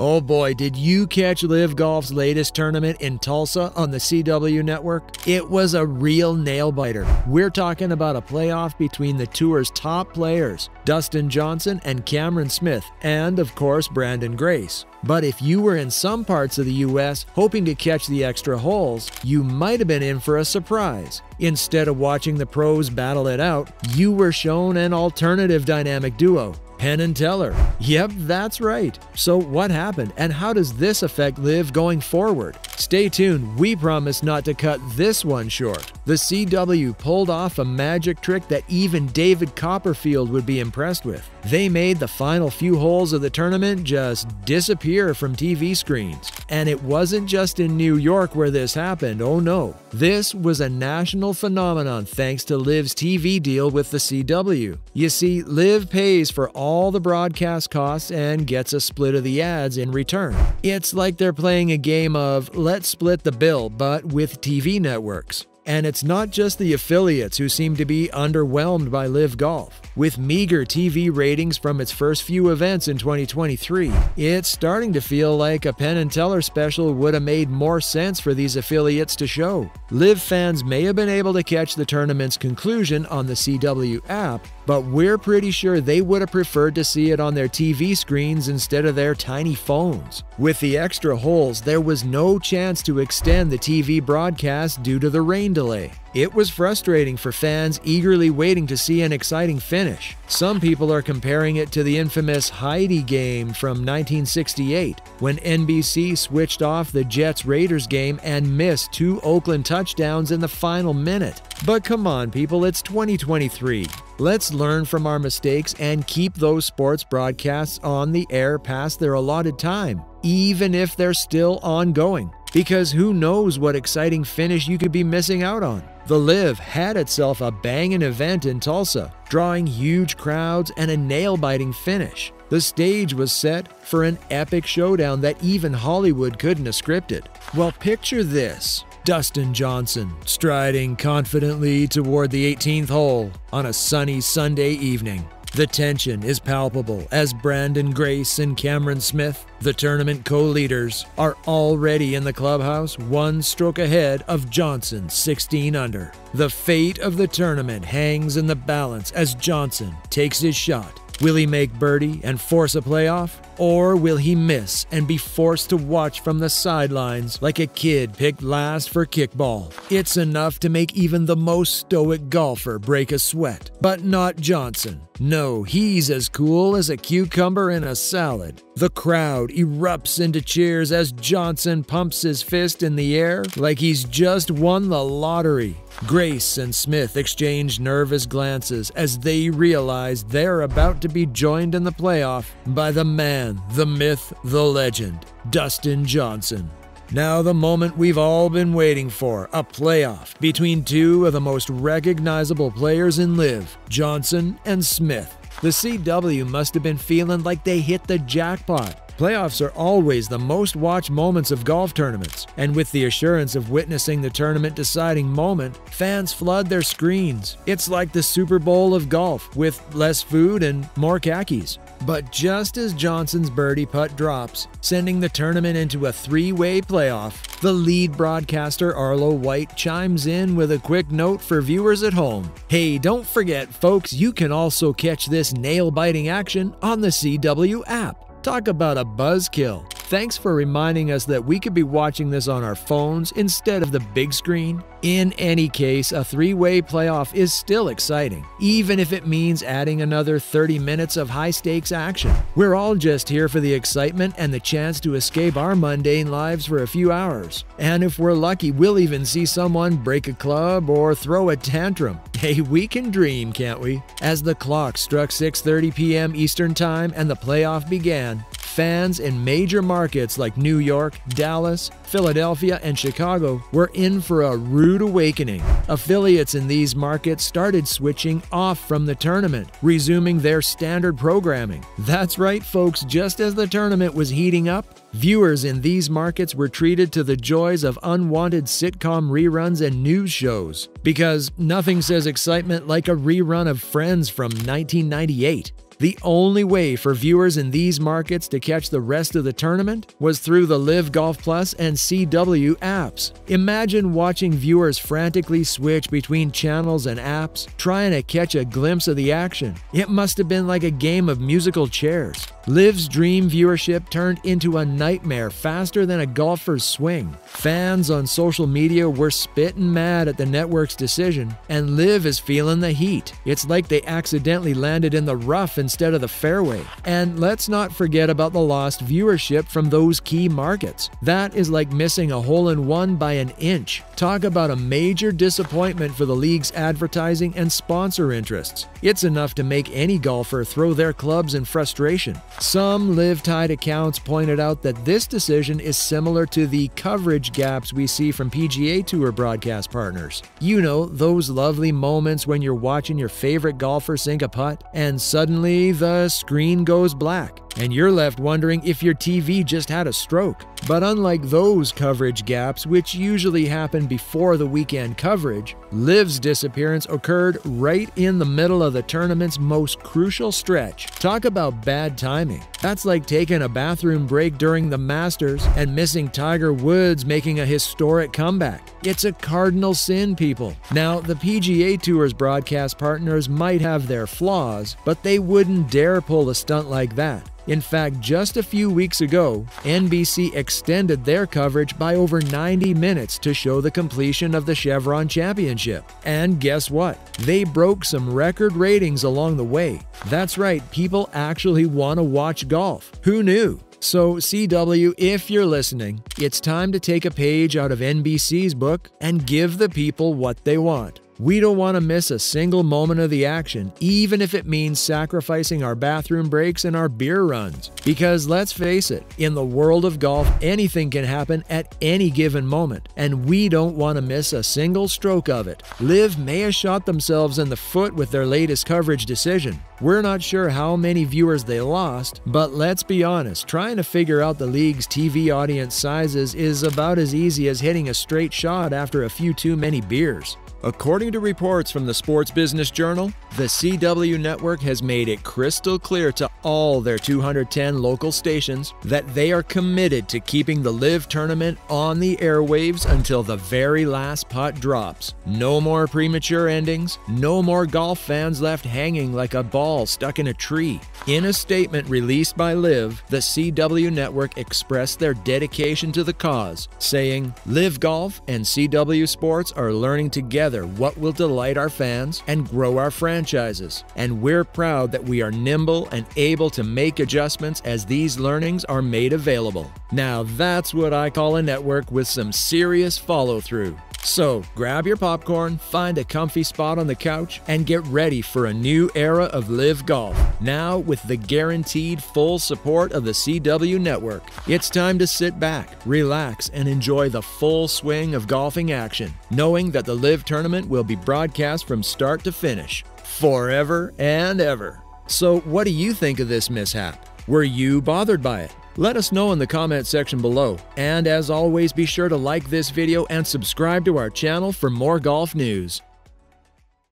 Oh boy, did you catch LIV Golf's latest tournament in Tulsa on the CW network? It was a real nail biter. We're talking about a playoff between the tour's top players, Dustin Johnson and Cameron Smith, and of course, Branden Grace. But if you were in some parts of the US hoping to catch the extra holes, you might have been in for a surprise. Instead of watching the pros battle it out, you were shown an alternative dynamic duo, Penn and Teller. Yep, that's right. So, what happened, and how does this affect LIV going forward? Stay tuned, we promise not to cut this one short. The CW pulled off a magic trick that even David Copperfield would be impressed with. They made the final few holes of the tournament just disappear from TV screens. And it wasn't just in New York where this happened, oh no. This was a national phenomenon thanks to LIV's TV deal with the CW. You see, LIV pays for all the broadcast costs and gets a split of the ads in return. It's like they're playing a game of let's split the bill, but with TV networks. And it's not just the affiliates who seem to be underwhelmed by LIV Golf. With meager TV ratings from its first few events in 2023, it's starting to feel like a Penn and Teller special would have made more sense for these affiliates to show. LIV fans may have been able to catch the tournament's conclusion on the CW app, but we're pretty sure they would have preferred to see it on their TV screens instead of their tiny phones. With the extra holes, there was no chance to extend the TV broadcast due to the rain delay. It was frustrating for fans eagerly waiting to see an exciting finish. Some people are comparing it to the infamous Heidi game from 1968, when NBC switched off the Jets Raiders game and missed two Oakland touchdowns in the final minute. But come on, people, it's 2023. Let's learn from our mistakes and keep those sports broadcasts on the air past their allotted time, even if they're still ongoing. Because who knows what exciting finish you could be missing out on. The LIV had itself a banging event in Tulsa, drawing huge crowds and a nail biting finish. The stage was set for an epic showdown that even Hollywood couldn't have scripted. Well, picture this Dustin Johnson striding confidently toward the 18th hole on a sunny Sunday evening. The tension is palpable as Branden Grace and Cameron Smith, the tournament co leaders, are already in the clubhouse one stroke ahead of Johnson 16 under. The fate of the tournament hangs in the balance as Johnson takes his shot. Will he make birdie and force a playoff? Or will he miss and be forced to watch from the sidelines like a kid picked last for kickball? It's enough to make even the most stoic golfer break a sweat. But not Johnson. No, he's as cool as a cucumber in a salad. The crowd erupts into cheers as Johnson pumps his fist in the air like he's just won the lottery. Grace and Smith exchange nervous glances as they realize they're about to be joined in the playoff by the man, the myth, the legend, Dustin Johnson. Now, the moment we've all been waiting for a playoff between two of the most recognizable players in LIV, Johnson and Smith. The CW must have been feeling like they hit the jackpot. Playoffs are always the most watched moments of golf tournaments, and with the assurance of witnessing the tournament deciding moment, fans flood their screens. It's like the Super Bowl of golf, with less food and more khakis. But just as Johnson's birdie putt drops, sending the tournament into a three way playoff, the lead broadcaster Arlo White chimes in with a quick note for viewers at home. Hey, don't forget, folks, you can also catch this nail biting action on the CW app. Talk about a buzzkill. Thanks for reminding us that we could be watching this on our phones instead of the big screen. In any case, a three way playoff is still exciting, even if it means adding another 30 minutes of high stakes action. We're all just here for the excitement and the chance to escape our mundane lives for a few hours. And if we're lucky, we'll even see someone break a club or throw a tantrum. Hey, we can dream, can't we? As the clock struck 6:30 p.m. Eastern Time and the playoff began, fans in major markets like New York, Dallas, Philadelphia, and Chicago were in for a rude awakening. Affiliates in these markets started switching off from the tournament, resuming their standard programming. That's right, folks, just as the tournament was heating up, Viewers in these markets were treated to the joys of unwanted sitcom reruns and news shows. Because nothing says excitement like a rerun of Friends from 1998. The only way for viewers in these markets to catch the rest of the tournament was through the LIV Golf Plus and CW apps. Imagine watching viewers frantically switch between channels and apps, trying to catch a glimpse of the action. It must have been like a game of musical chairs. LIV's dream viewership turned into a nightmare faster than a golfer's swing. Fans on social media were spitting mad at the network's decision, and LIV is feeling the heat. It's like they accidentally landed in the rough instead of the fairway. And let's not forget about the lost viewership from those key markets. That is like missing a hole in one by an inch. Talk about a major disappointment for the league's advertising and sponsor interests. It's enough to make any golfer throw their clubs in frustration. Some LIV Tide accounts pointed out that this decision is similar to the coverage gaps we see from PGA Tour broadcast partners. You know, those lovely moments when you're watching your favorite golfer sink a putt and suddenly the screen goes black and you're left wondering if your TV just had a stroke. But unlike those coverage gaps, which usually happen before the weekend coverage, LIV's disappearance occurred right in the middle of the tournament's most crucial stretch. Talk about bad timing. That's like taking a bathroom break during the Masters and missing Tiger Woods making a historic comeback. It's a cardinal sin, people. Now, the PGA Tour's broadcast partners might have their flaws, but they wouldn't dare pull a stunt like that. In fact, just a few weeks ago, NBC extended their coverage by over 90 minutes to show the completion of the Chevron Championship. And guess what? They broke some record ratings along the way. That's right, people actually want to watch golf. Who knew? So, CW, if you're listening, it's time to take a page out of NBC's book and give the people what they want. We don't want to miss a single moment of the action, even if it means sacrificing our bathroom breaks and our beer runs. Because let's face it, in the world of golf, anything can happen at any given moment, and we don't want to miss a single stroke of it. LIV may have shot themselves in the foot with their latest coverage decision. We're not sure how many viewers they lost, but let's be honest, trying to figure out the league's TV audience sizes is about as easy as hitting a straight shot after a few too many beers. According to reports from the Sports Business Journal, the CW network has made it crystal clear to all their 210 local stations that they are committed to keeping the LIV tournament on the airwaves until the very last putt drops. No more premature endings, no more golf fans left hanging like a ball stuck in a tree. In a statement released by LIV, the CW network expressed their dedication to the cause, saying, LIV Golf and CW Sports are learning together together what will delight our fans and grow our franchises. And we're proud that we are nimble and able to make adjustments as these learnings are made available. Now, that's what I call a network with some serious follow through. So, grab your popcorn, find a comfy spot on the couch, and get ready for a new era of LIV Golf. Now, with the guaranteed full support of the CW network, it's time to sit back, relax, and enjoy the full swing of golfing action, knowing that the LIV tournament will be broadcast from start to finish, forever and ever. So, what do you think of this mishap? Were you bothered by it? Let us know in the comment section below. And as always, be sure to like this video and subscribe to our channel for more golf news.